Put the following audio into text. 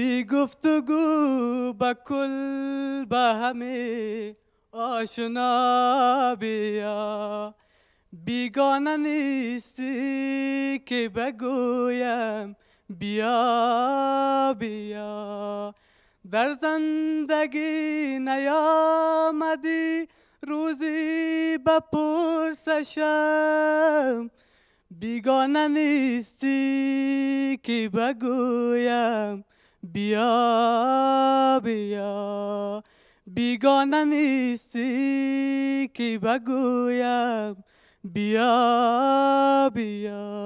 بی گفتگو با کل با همه آشنا بیا. بیگانه نیستی که بگویم بیا بیا. در زندگی نیامدی روزی بپرسشم بیگانه نیستی که بگویم بیا بیا بیگانه نیستی که بگویم بیا بیا